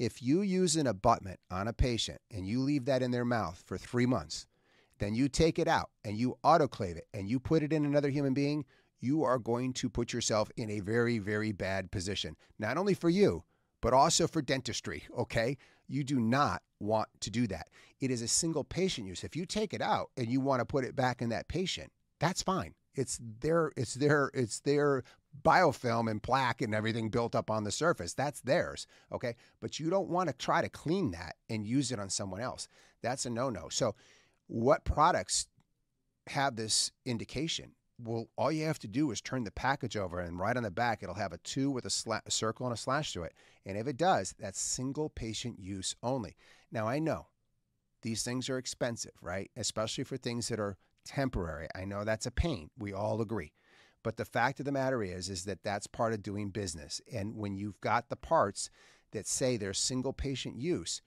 If you use an abutment on a patient and you leave that in their mouth for three months, then you take it out and you autoclave it and you put it in another human being, you are going to put yourself in a very, very bad position. Not only for you, but also for dentistry, okay? You do not want to do that. It is a single patient use. If you take it out and you want to put it back in that patient, that's fine. It's their it's their it's their biofilm and plaque and everything built up on the surface. That's theirs, okay? But you don't want to try to clean that and use it on someone else. That's a no-no. So what products have this indication? Well, all you have to do is turn the package over, and right on the back, it'll have a two with a, sla- a circle and a slash through it. And if it does, that's single patient use only. Now, I know these things are expensive, right? Especially for things that are temporary. I know that's a pain. We all agree. But the fact of the matter is, is that that's part of doing business. And when you've got the parts that say they're single patient use,